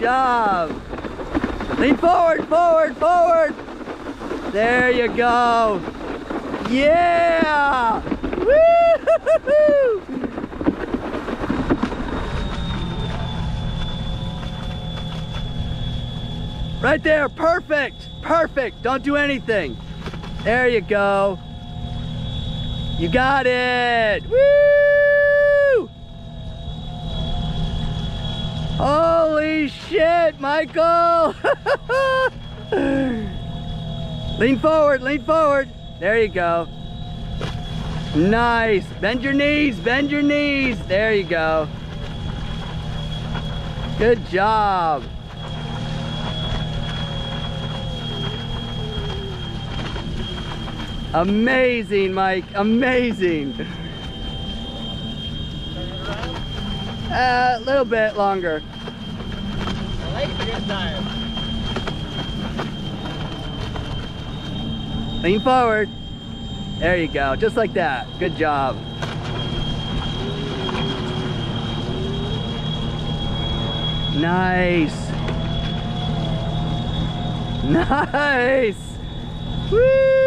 job. Lean forward, forward, forward. There you go. Yeah! Woo! Right there, perfect, perfect. Don't do anything. There you go. You got it. Woo! Holy shit, Michael! lean forward, lean forward. There you go. Nice. Bend your knees, bend your knees. There you go. Good job. Amazing, Mike. Amazing. Uh, a little bit longer. Lean forward. There you go. Just like that. Good job. Nice. Nice. Woo!